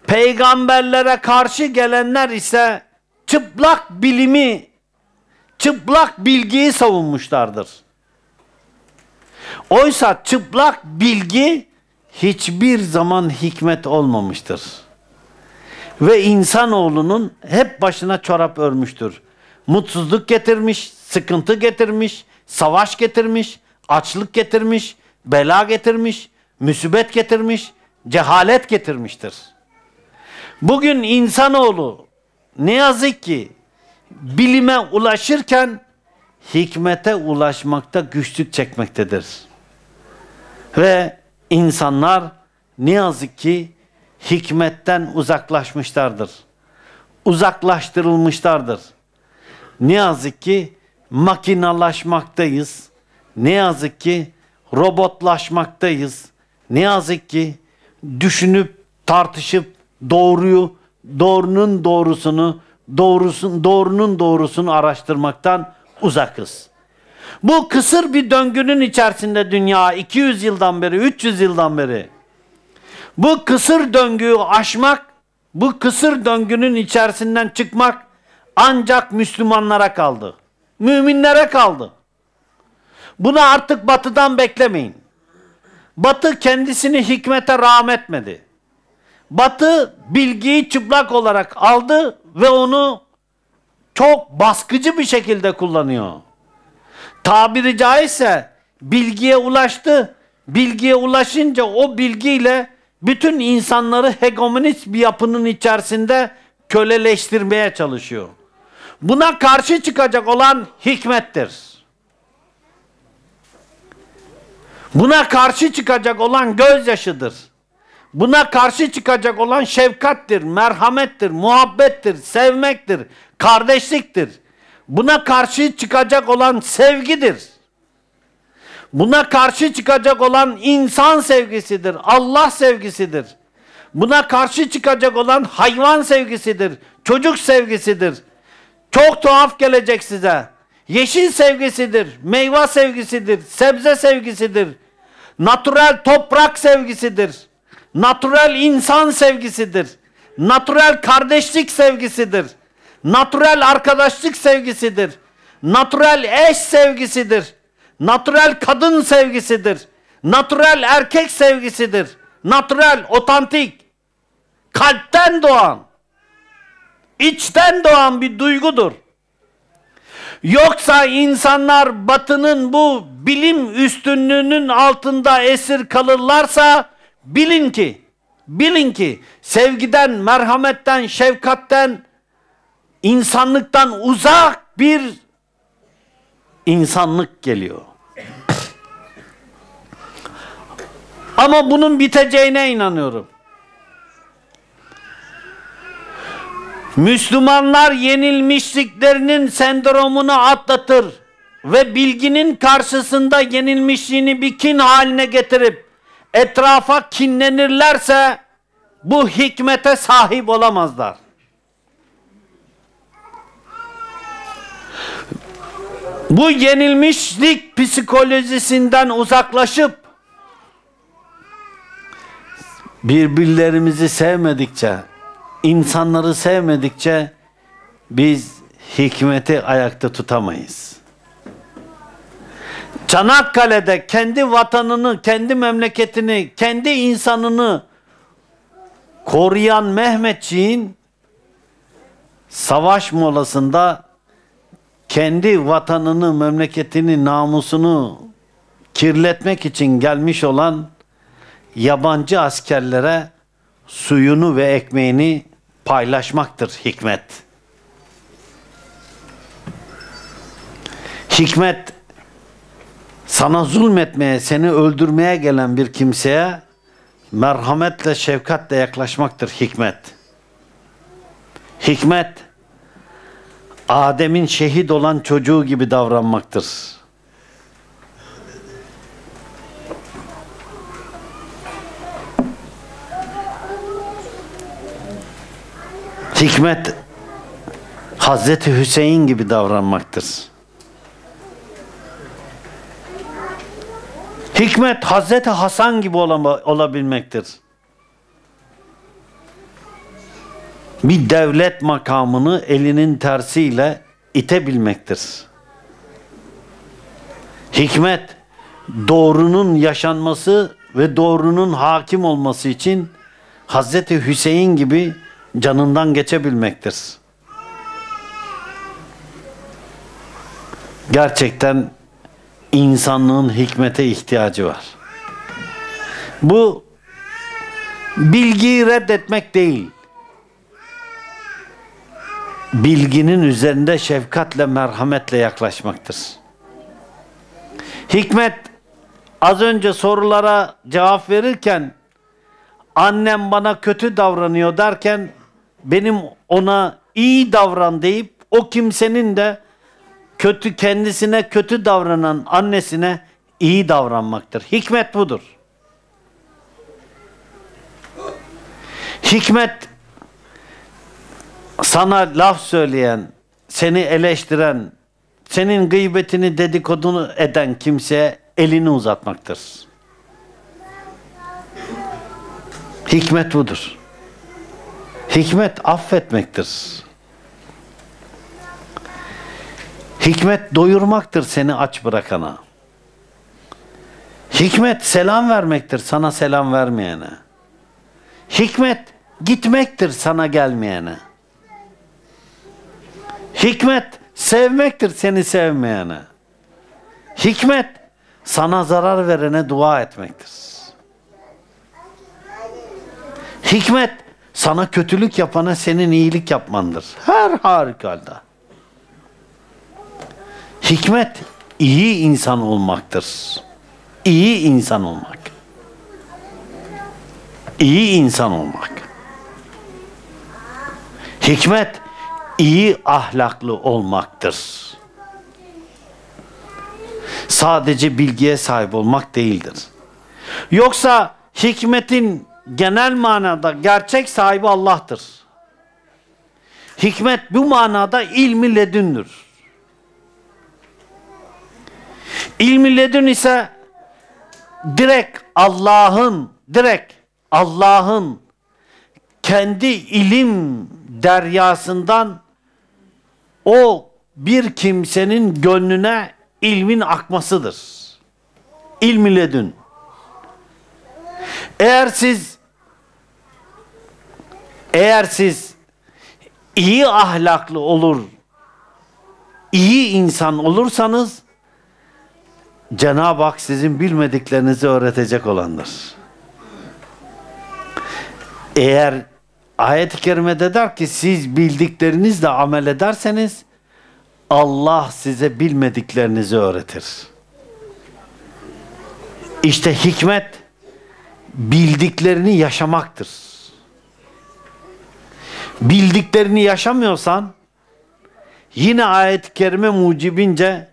peygamberlere karşı gelenler ise çıplak bilimi çıplak bilgiyi savunmuşlardır. Oysa çıplak bilgi hiçbir zaman hikmet olmamıştır. Ve insanoğlunun hep başına çorap örmüştür. Mutsuzluk getirmiş, sıkıntı getirmiş, savaş getirmiş, açlık getirmiş, bela getirmiş, müsibet getirmiş, cehalet getirmiştir. Bugün insanoğlu ne yazık ki bilime ulaşırken hikmete ulaşmakta güçlük çekmektedir. Ve insanlar ne yazık ki hikmetten uzaklaşmışlardır. Uzaklaştırılmışlardır. Ne yazık ki makinalaşmaktayız. Ne yazık ki robotlaşmaktayız. Ne yazık ki düşünüp tartışıp doğruyu, doğrunun doğrusunu, doğrusun, doğrunun doğrusunu araştırmaktan uzakız. Bu kısır bir döngünün içerisinde dünya 200 yıldan beri, 300 yıldan beri. Bu kısır döngüyü aşmak, bu kısır döngünün içerisinden çıkmak ancak Müslümanlara kaldı. Müminlere kaldı. Bunu artık batıdan beklemeyin. Batı kendisini hikmete rahmetmedi. Batı bilgiyi çıplak olarak aldı ve onu çok baskıcı bir şekilde kullanıyor. Tabiri caizse bilgiye ulaştı. Bilgiye ulaşınca o bilgiyle bütün insanları hegemonist bir yapının içerisinde köleleştirmeye çalışıyor. Buna karşı çıkacak olan hikmettir. Buna karşı çıkacak olan gözyaşıdır. Buna karşı çıkacak olan şefkattir, merhamettir, muhabbettir, sevmektir, kardeşliktir. Buna karşı çıkacak olan sevgidir. Buna karşı çıkacak olan insan sevgisidir, Allah sevgisidir. Buna karşı çıkacak olan hayvan sevgisidir, çocuk sevgisidir. Çok tuhaf gelecek size. Yeşil sevgisidir, meyve sevgisidir, sebze sevgisidir. Natural toprak sevgisidir. Natural insan sevgisidir. Natural kardeşlik sevgisidir. Natural arkadaşlık sevgisidir. Natural eş sevgisidir. Natural kadın sevgisidir. Natural erkek sevgisidir. Natural, otantik. Kalpten doğan. içten doğan bir duygudur. Yoksa insanlar batının bu bilim üstünlüğünün altında esir kalırlarsa bilin ki, bilin ki sevgiden, merhametten, şefkatten, insanlıktan uzak bir insanlık geliyor. Ama bunun biteceğine inanıyorum. Müslümanlar yenilmişliklerinin sendromunu atlatır ve bilginin karşısında yenilmişliğini bir kin haline getirip etrafa kinlenirlerse bu hikmete sahip olamazlar. Bu yenilmişlik psikolojisinden uzaklaşıp birbirlerimizi sevmedikçe, insanları sevmedikçe biz hikmeti ayakta tutamayız. Çanakkale'de kendi vatanını, kendi memleketini, kendi insanını koruyan Mehmetçiğin savaş molasında kendi vatanını, memleketini, namusunu kirletmek için gelmiş olan yabancı askerlere suyunu ve ekmeğini paylaşmaktır hikmet. Hikmet sana zulmetmeye, seni öldürmeye gelen bir kimseye merhametle, şefkatle yaklaşmaktır hikmet. Hikmet Adem'in şehit olan çocuğu gibi davranmaktır. Hikmet Hazreti Hüseyin gibi davranmaktır. Hikmet Hazreti Hasan gibi olabilmektir. Bir devlet makamını elinin tersiyle itebilmektir. Hikmet doğrunun yaşanması ve doğrunun hakim olması için Hazreti Hüseyin gibi canından geçebilmektir. Gerçekten insanlığın hikmete ihtiyacı var. Bu bilgiyi reddetmek değil. Bilginin üzerinde şefkatle, merhametle yaklaşmaktır. Hikmet az önce sorulara cevap verirken annem bana kötü davranıyor derken benim ona iyi davran deyip o kimsenin de kötü kendisine kötü davranan annesine iyi davranmaktır. Hikmet budur. Hikmet sana laf söyleyen, seni eleştiren, senin gıybetini dedikodunu eden kimseye elini uzatmaktır. Hikmet budur. Hikmet affetmektir. Hikmet doyurmaktır seni aç bırakana. Hikmet selam vermektir sana selam vermeyene. Hikmet gitmektir sana gelmeyene. Hikmet sevmektir seni sevmeyene. Hikmet sana zarar verene dua etmektir. Hikmet sana kötülük yapana senin iyilik yapmandır. Her harikalda. Hikmet iyi insan olmaktır. İyi insan olmak. İyi insan olmak. Hikmet iyi ahlaklı olmaktır. Sadece bilgiye sahip olmak değildir. Yoksa hikmetin genel manada gerçek sahibi Allah'tır. Hikmet bu manada ilmi ledündür. İlmi ledün ise direkt Allah'ın, direkt Allah'ın kendi ilim deryasından o bir kimsenin gönlüne ilmin akmasıdır. İlmi ledün. Eğer siz eğer siz iyi ahlaklı olur, iyi insan olursanız Cenab-ı Hak sizin bilmediklerinizi öğretecek olandır. Eğer ayet-i kerimede der ki siz bildiklerinizle amel ederseniz Allah size bilmediklerinizi öğretir. İşte hikmet bildiklerini yaşamaktır. Bildiklerini yaşamıyorsan yine ayet-i kerime mucibince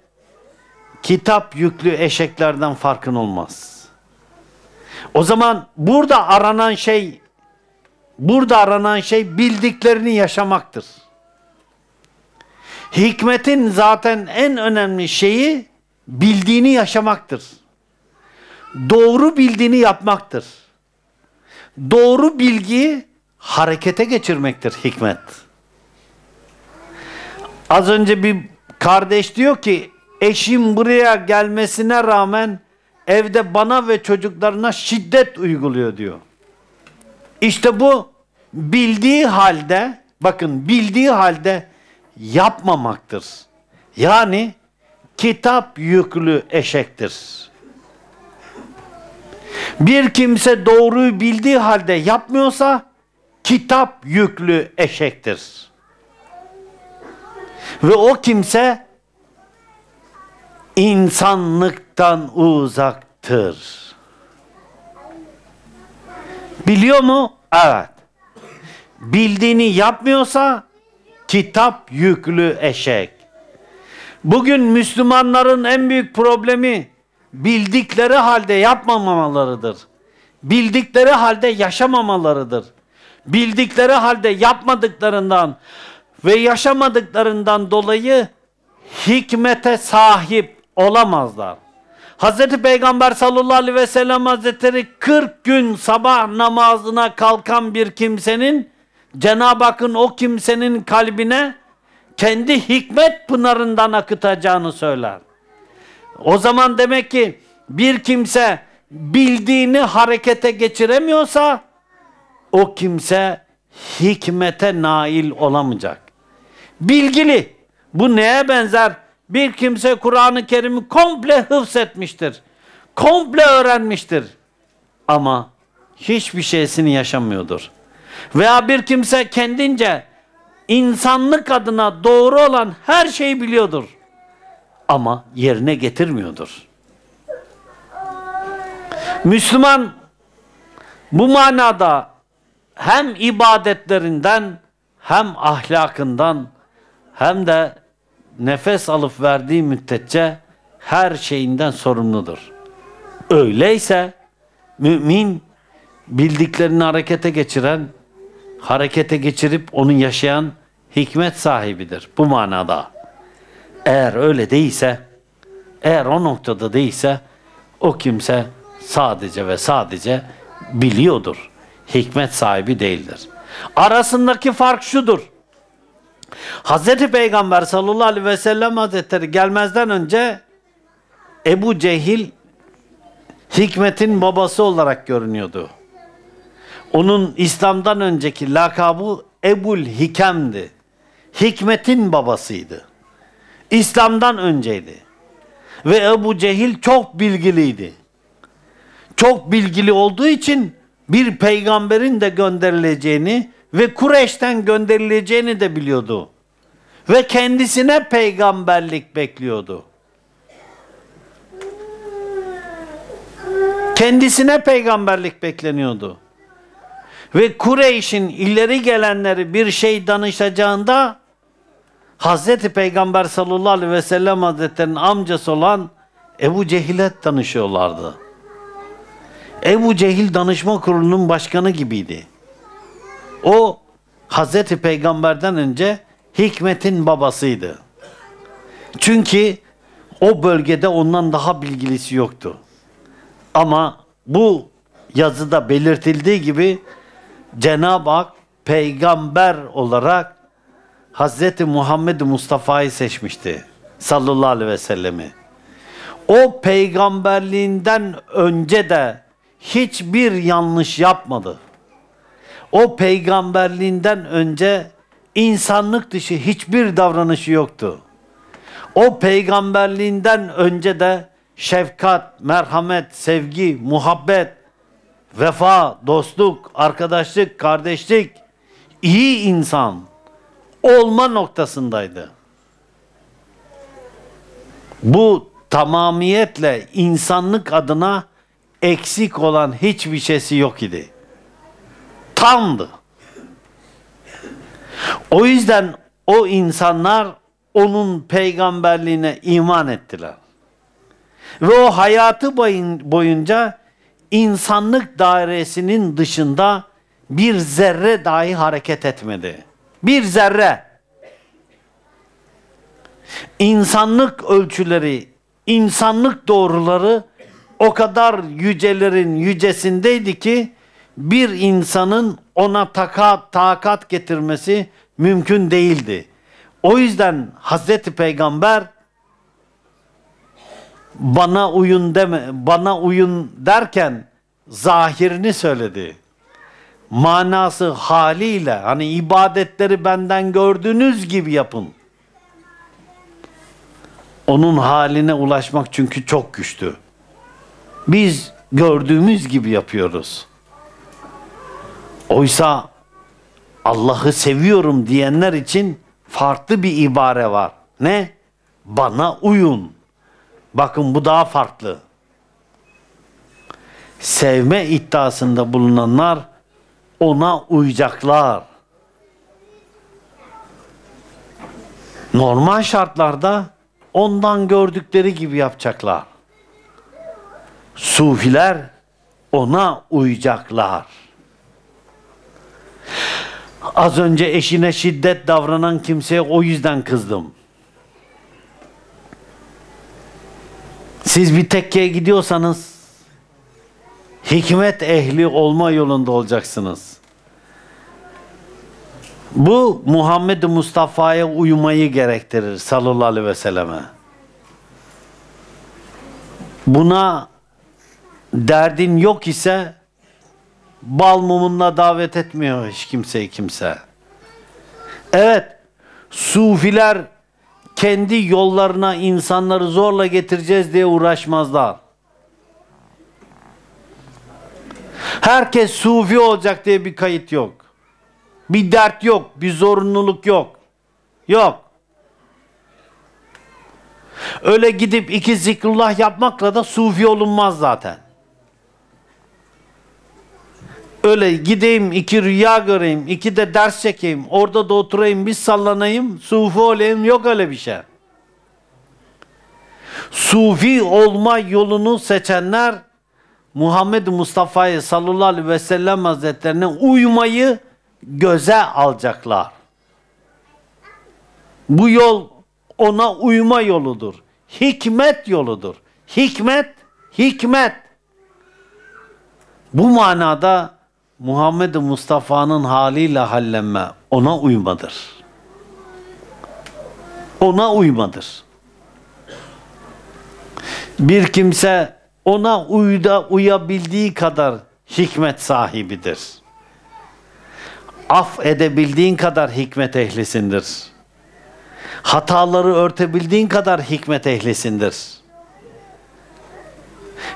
kitap yüklü eşeklerden farkın olmaz. O zaman burada aranan şey burada aranan şey bildiklerini yaşamaktır. Hikmetin zaten en önemli şeyi bildiğini yaşamaktır. Doğru bildiğini yapmaktır. Doğru bilgiyi harekete geçirmektir hikmet. Az önce bir kardeş diyor ki eşim buraya gelmesine rağmen evde bana ve çocuklarına şiddet uyguluyor diyor. İşte bu bildiği halde bakın bildiği halde yapmamaktır. Yani kitap yüklü eşektir. Bir kimse doğruyu bildiği halde yapmıyorsa kitap yüklü eşektir. Ve o kimse insanlıktan uzaktır. Biliyor mu? Evet. Bildiğini yapmıyorsa kitap yüklü eşek. Bugün Müslümanların en büyük problemi bildikleri halde yapmamalarıdır. Bildikleri halde yaşamamalarıdır. Bildikleri halde yapmadıklarından ve yaşamadıklarından dolayı hikmete sahip olamazlar. Hazreti Peygamber sallallahu aleyhi ve sellem hazretleri 40 gün sabah namazına kalkan bir kimsenin Cenab-ı Hakk'ın o kimsenin kalbine kendi hikmet pınarından akıtacağını söyler. O zaman demek ki bir kimse bildiğini harekete geçiremiyorsa o kimse hikmete nail olamayacak. Bilgili. Bu neye benzer? Bir kimse Kur'an-ı Kerim'i komple hıfzetmiştir. Komple öğrenmiştir. Ama hiçbir şeysini yaşamıyordur. Veya bir kimse kendince insanlık adına doğru olan her şeyi biliyordur. Ama yerine getirmiyordur. Müslüman bu manada hem ibadetlerinden hem ahlakından hem de nefes alıp verdiği müddetçe her şeyinden sorumludur. Öyleyse mümin bildiklerini harekete geçiren, harekete geçirip onu yaşayan hikmet sahibidir bu manada. Eğer öyle değilse, eğer o noktada değilse o kimse sadece ve sadece biliyordur. Hikmet sahibi değildir. Arasındaki fark şudur. Hazreti Peygamber sallallahu aleyhi ve sellem hazretleri gelmezden önce Ebu Cehil hikmetin babası olarak görünüyordu. Onun İslam'dan önceki lakabı Ebul Hikem'di. Hikmetin babasıydı. İslam'dan önceydi. Ve Ebu Cehil çok bilgiliydi. Çok bilgili olduğu için bir peygamberin de gönderileceğini ve Kureyş'ten gönderileceğini de biliyordu. Ve kendisine peygamberlik bekliyordu. Kendisine peygamberlik bekleniyordu. Ve Kureyş'in ileri gelenleri bir şey danışacağında Hazreti Peygamber sallallahu aleyhi ve sellem hazretlerinin amcası olan Ebu Cehil'e danışıyorlardı. Ebu Cehil danışma kurulunun başkanı gibiydi. O Hazreti Peygamber'den önce hikmetin babasıydı. Çünkü o bölgede ondan daha bilgilisi yoktu. Ama bu yazıda belirtildiği gibi Cenab-ı Hak peygamber olarak Hazreti Muhammed Mustafa'yı seçmişti. Sallallahu aleyhi ve sellemi. O peygamberliğinden önce de hiçbir yanlış yapmadı. O peygamberliğinden önce insanlık dışı hiçbir davranışı yoktu. O peygamberliğinden önce de şefkat, merhamet, sevgi, muhabbet, vefa, dostluk, arkadaşlık, kardeşlik, iyi insan olma noktasındaydı. Bu tamamiyetle insanlık adına eksik olan hiçbir şeysi yok idi. Tamdı. O yüzden o insanlar onun peygamberliğine iman ettiler. Ve o hayatı boyunca insanlık dairesinin dışında bir zerre dahi hareket etmedi. Bir zerre. İnsanlık ölçüleri, insanlık doğruları o kadar yücelerin yücesindeydi ki bir insanın ona takat, takat getirmesi mümkün değildi. O yüzden Hazreti Peygamber bana uyun deme, bana uyun derken zahirini söyledi. Manası haliyle hani ibadetleri benden gördüğünüz gibi yapın. Onun haline ulaşmak çünkü çok güçtü. Biz gördüğümüz gibi yapıyoruz. Oysa Allah'ı seviyorum diyenler için farklı bir ibare var. Ne? Bana uyun. Bakın bu daha farklı. Sevme iddiasında bulunanlar ona uyacaklar. Normal şartlarda ondan gördükleri gibi yapacaklar. Sufiler ona uyacaklar. Az önce eşine şiddet davranan kimseye o yüzden kızdım. Siz bir tekkeye gidiyorsanız hikmet ehli olma yolunda olacaksınız. Bu Muhammed Mustafa'ya uymayı gerektirir sallallahu aleyhi ve selleme. Buna derdin yok ise bal mumunla davet etmiyor hiç kimseyi kimse. Evet, sufiler kendi yollarına insanları zorla getireceğiz diye uğraşmazlar. Herkes sufi olacak diye bir kayıt yok. Bir dert yok, bir zorunluluk yok. Yok. Öyle gidip iki zikrullah yapmakla da sufi olunmaz zaten. Öyle gideyim iki rüya göreyim, iki de ders çekeyim, orada da oturayım, bir sallanayım, sufi olayım yok öyle bir şey. Sufi olma yolunu seçenler Muhammed Mustafa'yı sallallahu aleyhi ve sellem hazretlerine uymayı göze alacaklar. Bu yol ona uyma yoludur. Hikmet yoludur. Hikmet, hikmet. Bu manada Muhammed Mustafa'nın haliyle hallenme ona uymadır. Ona uymadır. Bir kimse ona uyda uyabildiği kadar hikmet sahibidir. Af edebildiğin kadar hikmet ehlisindir. Hataları örtebildiğin kadar hikmet ehlisindir.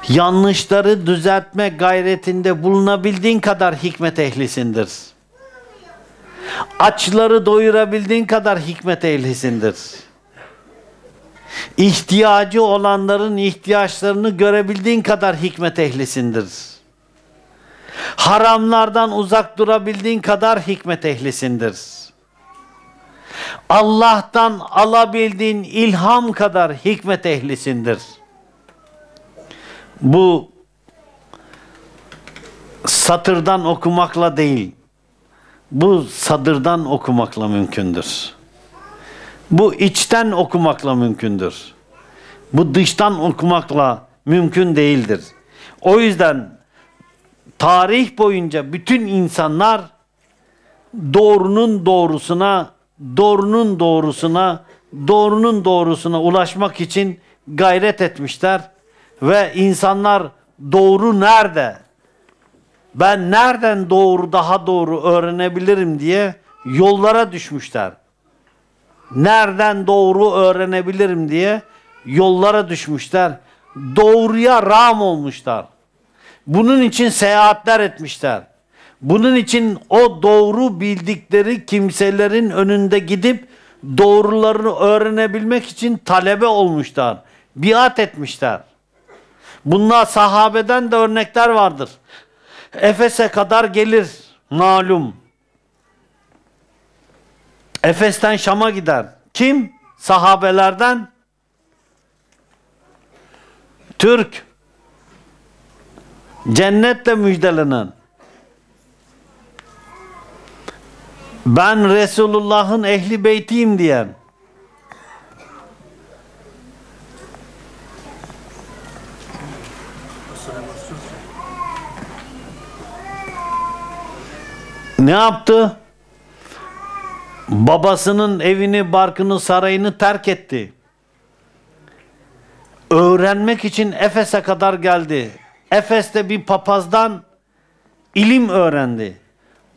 Yanlışları düzeltme gayretinde bulunabildiğin kadar hikmet ehlisindir. Açları doyurabildiğin kadar hikmet ehlisindir. İhtiyacı olanların ihtiyaçlarını görebildiğin kadar hikmet ehlisindir. Haramlardan uzak durabildiğin kadar hikmet ehlisindir. Allah'tan alabildiğin ilham kadar hikmet ehlisindir. Bu satırdan okumakla değil, bu sadırdan okumakla mümkündür. Bu içten okumakla mümkündür. Bu dıştan okumakla mümkün değildir. O yüzden tarih boyunca bütün insanlar doğrunun doğrusuna, doğrunun doğrusuna, doğrunun doğrusuna ulaşmak için gayret etmişler ve insanlar doğru nerede? Ben nereden doğru daha doğru öğrenebilirim diye yollara düşmüşler. Nereden doğru öğrenebilirim diye yollara düşmüşler. Doğruya ram olmuşlar. Bunun için seyahatler etmişler. Bunun için o doğru bildikleri kimselerin önünde gidip doğrularını öğrenebilmek için talebe olmuşlar. Biat etmişler. Bunlar sahabeden de örnekler vardır. Efes'e kadar gelir malum. Efes'ten Şam'a gider. Kim? Sahabelerden Türk. Cennetle müjdelenen. Ben Resulullah'ın ehli beytiyim diyen. Ne yaptı? Babasının evini, barkını, sarayını terk etti. Öğrenmek için Efes'e kadar geldi. Efes'te bir papazdan ilim öğrendi.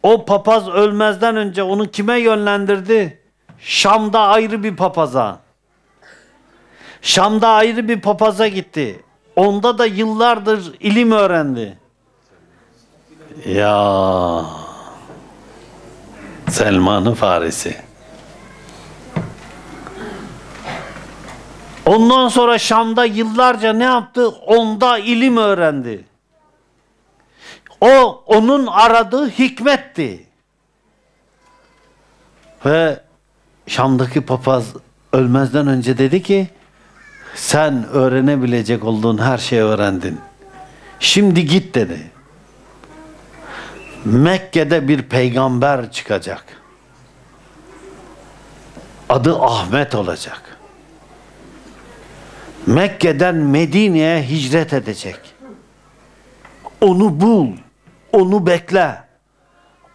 O papaz ölmezden önce onu kime yönlendirdi? Şam'da ayrı bir papaza. Şam'da ayrı bir papaza gitti. Onda da yıllardır ilim öğrendi. Ya Selman-ı Farisi. Ondan sonra Şam'da yıllarca ne yaptı? Onda ilim öğrendi. O onun aradığı hikmetti. Ve Şam'daki papaz ölmezden önce dedi ki sen öğrenebilecek olduğun her şeyi öğrendin. Şimdi git dedi. Mekke'de bir peygamber çıkacak. Adı Ahmet olacak. Mekke'den Medine'ye hicret edecek. Onu bul, onu bekle.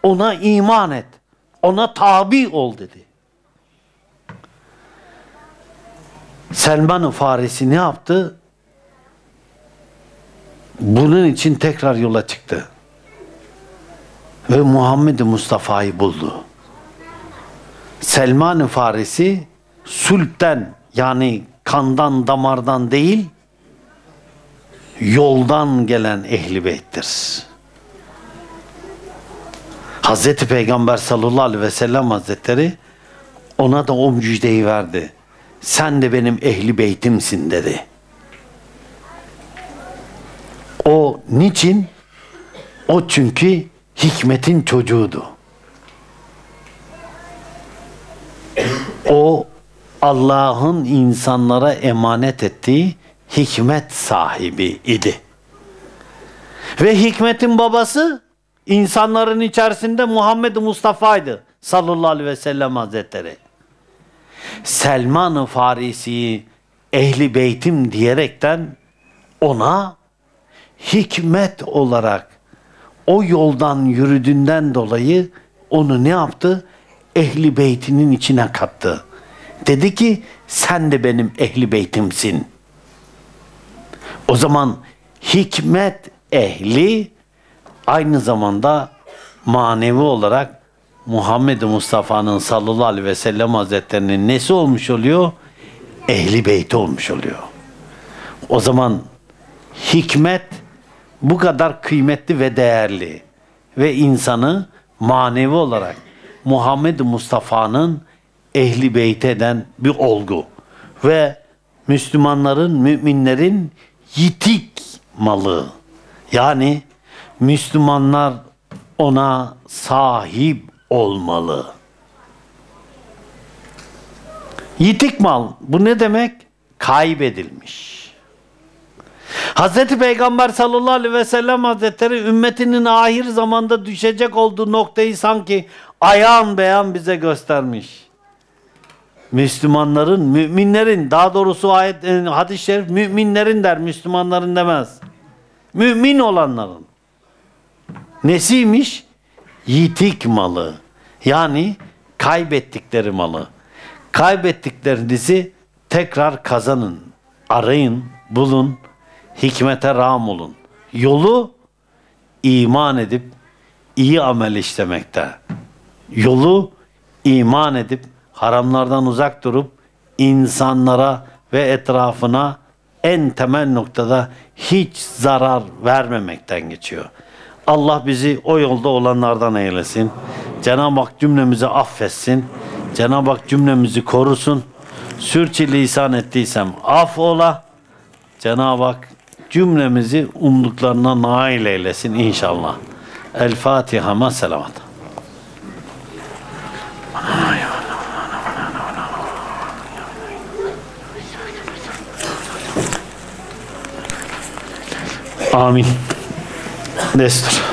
Ona iman et. Ona tabi ol dedi. Selman-ı Farisi ne yaptı? Bunun için tekrar yola çıktı. Ve Muhammed Mustafa'yı buldu. Selman-ı Farisi sulpten yani kandan damardan değil yoldan gelen ehli beyttir. Hazreti Peygamber sallallahu aleyhi ve sellem hazretleri ona da o müjdeyi verdi. Sen de benim ehli beytimsin dedi. O niçin? O çünkü hikmetin çocuğudu. O Allah'ın insanlara emanet ettiği hikmet sahibi idi. Ve hikmetin babası insanların içerisinde Muhammed Mustafa'ydı sallallahu aleyhi ve sellem hazretleri. Selman-ı Farisi'yi ehli beytim diyerekten ona hikmet olarak o yoldan yürüdüğünden dolayı onu ne yaptı? Ehli beytinin içine kattı. Dedi ki sen de benim ehli beytimsin. O zaman hikmet ehli aynı zamanda manevi olarak Muhammed Mustafa'nın sallallahu aleyhi ve sellem hazretlerinin nesi olmuş oluyor? Ehli beyti olmuş oluyor. O zaman hikmet bu kadar kıymetli ve değerli ve insanı manevi olarak Muhammed Mustafa'nın ehli beyt eden bir olgu ve Müslümanların, müminlerin yitik malı. Yani Müslümanlar ona sahip olmalı. Yitik mal bu ne demek? Kaybedilmiş. Hazreti Peygamber sallallahu aleyhi ve sellem hazretleri ümmetinin ahir zamanda düşecek olduğu noktayı sanki ayağın beyan bize göstermiş. Müslümanların, müminlerin, daha doğrusu ayet, e, hadis-i şerif müminlerin der, Müslümanların demez. Mümin olanların. Nesiymiş? Yitik malı. Yani kaybettikleri malı. Kaybettiklerinizi tekrar kazanın. Arayın, bulun, hikmete ram olun. Yolu iman edip iyi amel işlemekte. Yolu iman edip haramlardan uzak durup insanlara ve etrafına en temel noktada hiç zarar vermemekten geçiyor. Allah bizi o yolda olanlardan eylesin. Cenab-ı Hak cümlemizi affetsin. Cenab-ı Hak cümlemizi korusun. Sürçülisan ettiysem af ola. Cenab-ı Hak cümlemizi umduklarına nail eylesin inşallah. El Fatiha selamat. Amin. Destur.